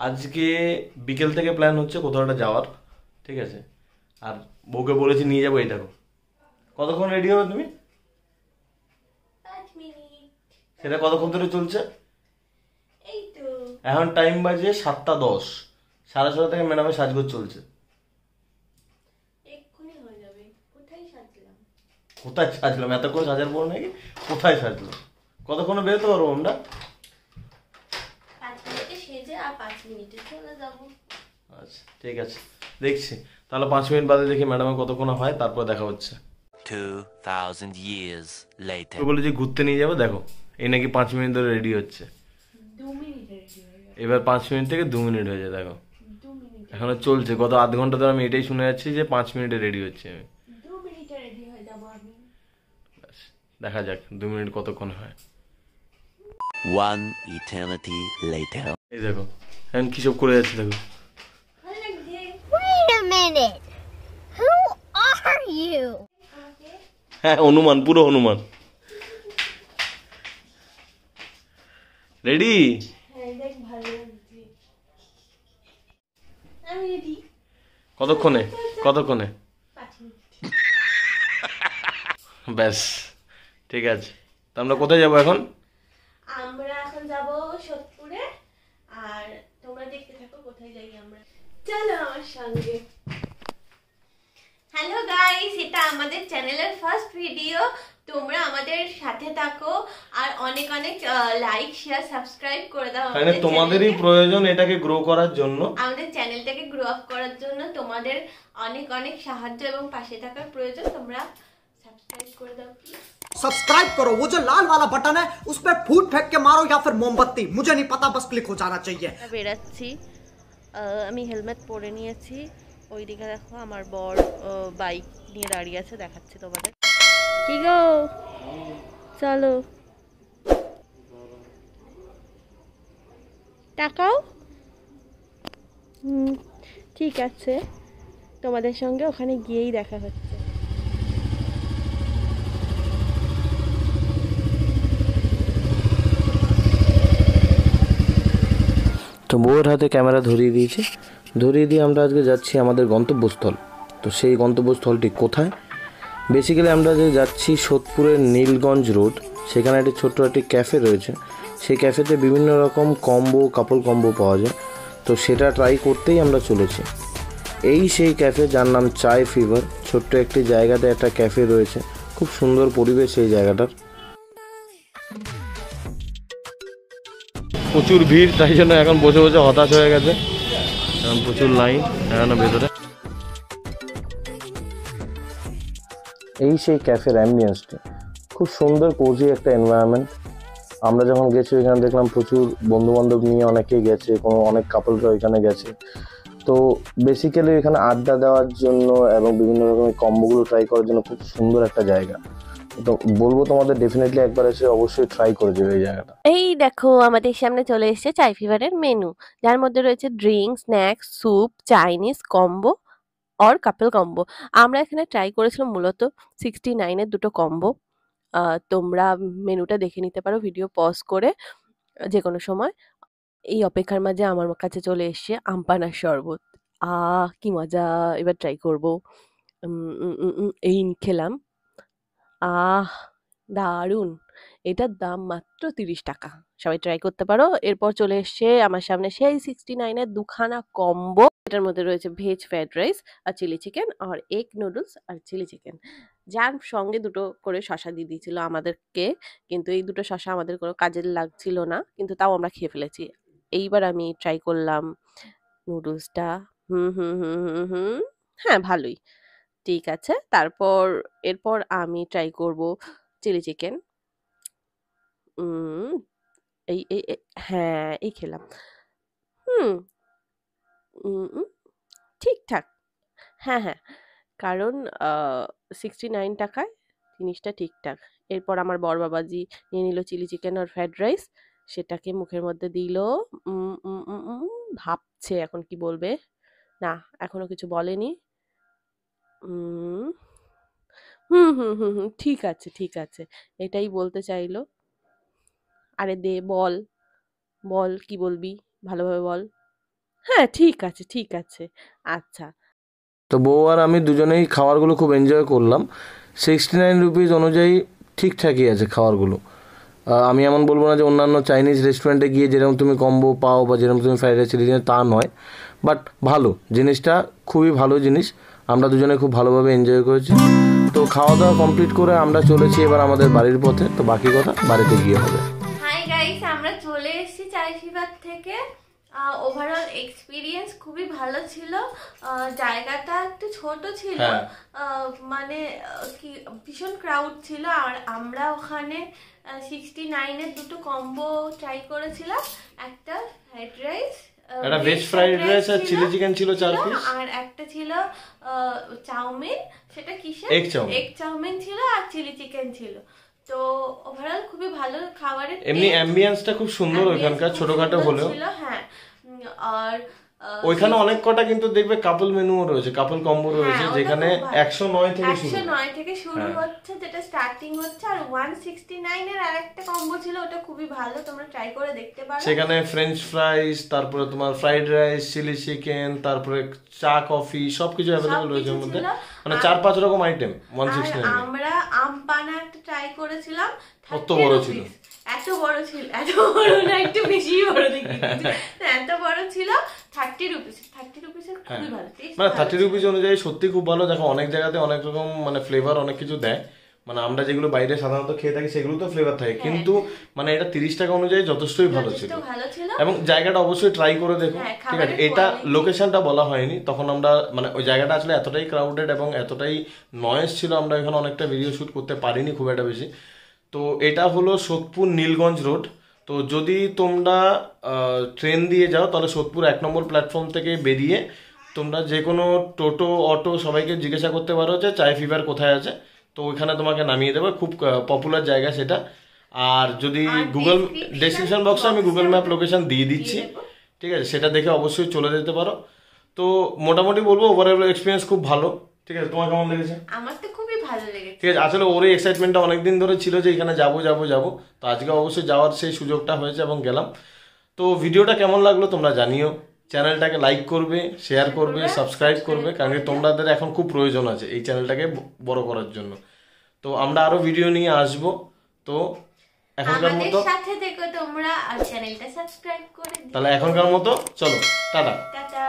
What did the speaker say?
আজকে বিকেল থেকে প্ল্যান হচ্ছে কোথাও একটা যাওয়ার ঠিক আছে? আর বউকে বলেছি নিয়ে যাব এই দেখো। কতক্ষণ রেডি হবে তুমি? সেটা কতক্ষণ ধরে চলছে? এখন টাইম বাজে সাতটা দশ। সাড়ে ছটা থেকে ম্যাডামের সাজগোজ চলছে। কোথায় সাজলাম? কোথায় সাজলাম? এত করে সাজার পর নাকি কোথায় সাজলাম? কতক্ষণে বেরোতে পারব আমরা? আর পাঁচ মিনিটে চলে যাব। আচ্ছা ঠিক আছে। দেখছি। তাহলে পাঁচ মিনিট বাদে দেখি ম্যাডামের কতক্ষণ হয় তারপর দেখা হচ্ছে। 2,000 years later. তো বলে যে ঘুরতে নিয়ে যাব দেখো। এই নাকি পাঁচ মিনিট ধরে রেডি হচ্ছে। এবার পাঁচ মিনিট থেকে দু মিনিট হয়ে যায় দেখো। এখনও চলছে। গত আধ ঘণ্টা ধরে আমি এটাই শুনে যাচ্ছি যে পাঁচ মিনিটে রেডি হচ্ছে আমি। দু মিনিটে রেডি হয়ে যাব আমি। ব্যাস, দেখা যাক দু মিনিট কতক্ষণ হয়। One eternity later. এই দেখো এখন কি সব করে যাচ্ছে দেখো। Wait a minute. Who are you? হ্যাঁ হনুমান পুরো হনুমান। রেডি হ্যাঁ দেখ ভালো লাগছে আমি রেডি কতক্ষণে? কতক্ষণে? ব্যাস ঠিক আছে। তা আমরা কোথায় যাব এখন? আমরা এখন যাব সোদপুরে আর তোমরা দেখতে থাকো কোথায় যাই আমরা। চলো আমার সঙ্গে। হ্যালো গাইস এটা আমাদের চ্যানেলের ফার্স্ট ভিডিও তোমরা আমাদের সাথে থাকো আর অনেক অনেক লাইক শেয়ার সাবস্ক্রাইব করে দাও মানে তোমাদেরই প্রয়োজন এটাকে গ্রো করার জন্য। আমাদের চ্যানেলটাকে গ্রো আপ করার জন্য তোমাদের অনেক অনেক সাহায্য এবং পাশে থাকার প্রয়োজন। তোমরা সাবস্ক্রাইব করে দাও please। सब्सक्राइब करो वो जो लाल वाला बटन है उस पर फूट फेंक के मारो या फिर मोमबत्ती मुझे नहीं पता बस क्लिक हो जाना चाहिए বেরাচ্ছি আমি হেলমেট পরে নিয়েছি ওইদিকে দেখো আমার বর বাইক নিয়ে দাঁড়িয়ে আছে দেখাচ্ছি তোমাদের কি গো চলো টাকাও হুম ঠিক আছে তোমাদের সঙ্গে ওখানে গিয়েই দেখা হচ্ছে বউয়ের হাতে ক্যামেরা ধরিয়ে দিয়েছে। ধরিয়ে দিয়ে আমরা আজকে যাচ্ছি আমাদের গন্তব্যস্থল। তো সেই গন্তব্যস্থলটি কোথায়? বেসিক্যালি আমরা যে যাচ্ছি সোদপুরের নীলগঞ্জ রোড, সেখানে একটি ছোট্ট একটি ক্যাফে রয়েছে। সেই ক্যাফেতে বিভিন্ন রকম কম্বো, কাপল কম্বো পাওয়া যায়। তো সেটা ট্রাই করতেই আমরা চলেছি। এই সেই ক্যাফে যার নাম চায় ফিভার, ছোট্ট একটি জায়গাতে একটা ক্যাফে রয়েছে। খুব সুন্দর পরিবেশ সেই জায়গাটার। প্রচুর ভিড়, তাই জন্য এখন বসে বসে হতাশ হয়ে গেছে। এখন প্রচুর লাইন, এখনও ভেতরে। এই সেই ক্যাফের অ্যাম্বিয়েন্সটি খুব সুন্দর কোজি একটা এনভায়রনমেন্ট আমরা যখন গেছি, ওইখানে দেখলাম প্রচুর বন্ধু বান্ধব নিয়ে অনেকেই গেছে, কোনো অনেক কাপলরা ওইখানে গেছে। তো বেসিক্যালি এখানে আড্ডা দেওয়ার জন্য এবং বিভিন্ন রকমের কম্বোগুলো ট্রাই করার জন্য খুব সুন্দর একটা জায়গা। বলব তোমাদের ডেফিনেটলি একবার এসে অবশ্যই ট্রাই করে দেবে এই জায়গাটা। এই দেখো, আমাদের সামনে চলে এসেছে চাই ফিভারের মেনু যার মধ্যে রয়েছে drink snacks soup Chinese combo or couple combo আমরা এখানে ট্রাই করেছিলাম মূলত সিক্সটি নাইনের দুটো কম্বো তোমরা মেনুটা দেখে নিতে পারো ভিডিও পজ করে, যে কোনো সময়। এই অপেক্ষার মাঝে আমার কাছে চলে এসছে আমপানার শরবত। আহ, কি মজা, এবার ট্রাই করব। এই খেলাম। আহ, দারুণ। এটার দাম মাত্র তিরিশ টাকা। সবাই ট্রাই করতে পারো। এরপর চলে এসছে আমার সামনে সেই সিক্সটি নাইনের দুখানা কম্বো এটার মধ্যে রয়েছে ভেজ ফ্রাইড রাইস আর চিলি চিকেন আর এগ নুডলস আর চিলি চিকেন যার সঙ্গে দুটো করে শশা দিয়ে দিয়েছিল আমাদেরকে। কিন্তু এই দুটো শশা আমাদের কোনো কাজের লাগছিল না। কিন্তু তাও আমরা খেয়ে ফেলেছি। এইবার আমি ট্রাই করলাম নুডলসটা হুম হুম হুম হুম হুম। হ্যাঁ ভালোই। ঠিক আছে, তারপর, এরপর আমি ট্রাই করব চিলি চিকেন এই এই হ্যাঁ এই খেলাম। হুম ঠিকঠাক হ্যাঁ হ্যাঁ কারণ সিক্সটি নাইন টাকায় জিনিসটা ঠিকঠাক এরপর আমার বর বাবাজি নিয়ে নিল চিলি চিকেন আর ফ্রাইড রাইস সেটাকে মুখের মধ্যে দিল। ভাবছে এখন কি বলবে? না, এখনও কিছু বলেনি। হুম হুম হুম হুম, ঠিক আছে ঠিক আছে। এটাই বলতে চাইলো। আরে দে, বল। বল, কি বলবি? ভালোভাবে বল। হ্যাঁ ঠিক আছে ঠিক আছে। আচ্ছা। তো বউ আর আমি দুজনেই খাবারগুলো খুব এনজয় করলাম। সিক্সটি নাইন রুপিস অনুযায়ী ঠিকঠাকই আছে খাবারগুলো। আমি এমন বলব না যে অন্যান্য চাইনিজ রেস্টুরেন্টে গিয়ে যেরকম তুমি কম্বো পাও বা যেরকম তুমি ফ্রাইড রাইস চিলি তা নয়। বাট ভালো, জিনিসটা খুবই ভালো জিনিস। আমরা দুজনে খুব ভালোভাবে এনজয় করেছি। তো খাওয়া দাওয়া কমপ্লিট করে আমরা চলেছি এবার আমাদের বাড়ির পথে। তো বাকি কথা বাড়িতে গিয়ে হবে। হাই গাইস আমরা চলে এসেছি চাই থেকে। ওভারঅল এক্সপিরিয়েন্স খুবই ভালো ছিল। জায়গাটা একটু ছোট ছিল। হ্যাঁ। মানে কি ভীষণ ক্রাউড ছিল। আর আমরা ওখানে সিক্সটি নাইনের দুটো কম্বো ট্রাই করেছিলাম। একটা ফ্রাইড রাইস একটা ভেজ ফ্রাইড রাইস আর চিলি চিকেন ছিল চার পিস আর একটা ছিল চাউমিন। সেটা কিসের? Egg chowmein. এগ চাউমিন ছিল আর চিলি চিকেন ছিল। তো ওভারঅল খুবই ভালো খাবারের এমনি অ্যাম্বিয়েন্সটা খুব সুন্দর ওখানকার ছোটখাটো হলেও। হ্যাঁ। আর ওইখানে অনেক কটা কিন্তু দেখবে কাপল মেনুও রয়েছে কাপল কম্বো রয়েছে হ্যাঁ, যেখানে একশো নয় থেকে শুরু। একশো নয় থেকে শুরু হ্যাঁ। হচ্ছে যেটা স্টার্টিং হচ্ছে আর ওয়ান সিক্সটি নাইনের আর একটা কম্বো ছিল ওটা খুবই ভালো তোমরা ট্রাই করে দেখতে পারো। সেখানে ফ্রেঞ্চ ফ্রাইস তারপরে তোমার ফ্রাইড রাইস চিলি চিকেন তারপরে চা কফি সবকিছু অ্যাভেলেবল রয়েছে ওর মধ্যে। মানে চার পাঁচ রকম আইটেম ওয়ান আর সিক্সটি আমরা আম পানা একটা ট্রাই করেছিলাম কত 30 বড় ছিল? এত বড় ছিল এত বড় না একটু বেশি বড় দেখি এত বড় ছিল থার্টি রুপিস থার্টি রুপিসের খুবই ভালো মানে থার্টি রুপিস অনুযায়ী সত্যি খুব ভালো দেখো অনেক জায়গাতে অনেক রকম মানে ফ্লেভার অনেক কিছু দেয়। মানে আমরা যেগুলো বাইরে সাধারণত খেয়ে থাকি সেগুলো তো ফ্লেভার থাকে। কিন্তু মানে এটা তিরিশ টাকা অনুযায়ী যথেষ্টই ভালো ছিল। যথেষ্ট ভালো ছিল। এবং জায়গাটা অবশ্যই ট্রাই করে দেখো হ্যাঁ, ঠিক আছে? এটা লোকেশনটা বলা হয়নি। তখন আমরা মানে ওই জায়গাটা আসলে এতটাই ক্রাউডেড এবং এতটাই নয়েজ ছিল আমরা এখানে অনেকটা ভিডিও শুট করতে পারিনি খুব একটা বেশি। তো এটা হলো সোদপুর নীলগঞ্জ রোড। তো যদি তোমরা ট্রেন দিয়ে যাও তাহলে সোদপুর এক নম্বর প্ল্যাটফর্ম থেকে বেরিয়ে তোমরা যে কোনো টোটো অটো সবাইকে জিজ্ঞাসা করতে পারো যে চায় ফিভার কোথায় আছে। তো ওইখানে তোমাকে নামিয়ে দেবে খুব পপুলার জায়গা সেটা। আর যদি গুগল ডেসক্রিপশন বক্সে আমি গুগল ম্যাপ লোকেশন দিয়ে দিচ্ছি। ঠিক আছে সেটা দেখে অবশ্যই চলে যেতে পারো। তো মোটামুটি বলব ওভারঅল এক্সপিরিয়েন্স খুব ভালো। ঠিক আছে তোমার কেমন লেগেছে? আমার তো ভালো লেগেছে। ঠিক আছে আসলে ওর এক্সাইটমেন্টটা অনেকদিন ধরে ছিল যে এখানে যাব যাব যাব। তো আজকে অবশ্যই যাওয়ার সেই সুযোগটা হয়েছে এবং গেলাম। তো ভিডিওটা কেমন লাগল তোমরা জানিও। চ্যানেলটাকে লাইক করবে শেয়ার করবে সাবস্ক্রাইব করবে কারণ কি তোমাদের এখন খুব প্রয়োজন আছে এই চ্যানেলটাকে বড় করার জন্য। তো আমরা আরও ভিডিও নিয়ে আসব। তো এখনকার মতো সাথে দেখো তোমরা আর চ্যানেলটা সাবস্ক্রাইব করে তাহলে এখনকার মতো চলো টাটা। টাটা।